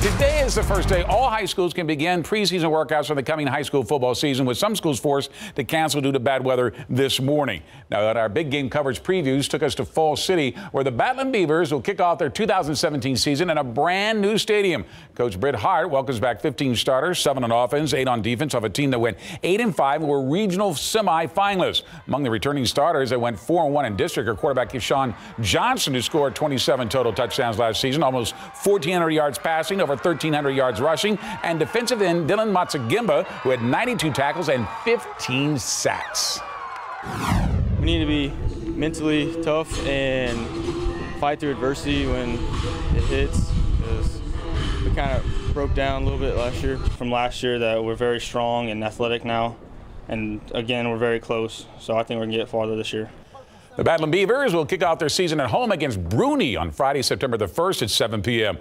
Did they is the first day all high schools can begin preseason workouts for the coming high school football season, with some schools forced to cancel due to bad weather this morning. Now, that our big game coverage previews took us to Falls City, where the Battlin' Beavers will kick off their 2017 season in a brand new stadium. Coach Britt Hart welcomes back 15 starters, seven on offense, eight on defense, of a team that went eight and five and were regional semi-finalists. Among the returning starters that went four and one in district are quarterback Keyshawn Johnson, who scored 27 total touchdowns last season, almost 1,400 yards passing, over 1,300 yards rushing, and defensive end Dylan Matsagimba, who had 92 tackles and 15 sacks. We need to be mentally tough and fight through adversity when it hits. We kind of broke down a little bit last year from last year that we're very strong and athletic now. And again, we're very close. So I think we're going to get farther this year. The Battlin' Beavers will kick off their season at home against Bruni on Friday, September the 1st at 7 p.m.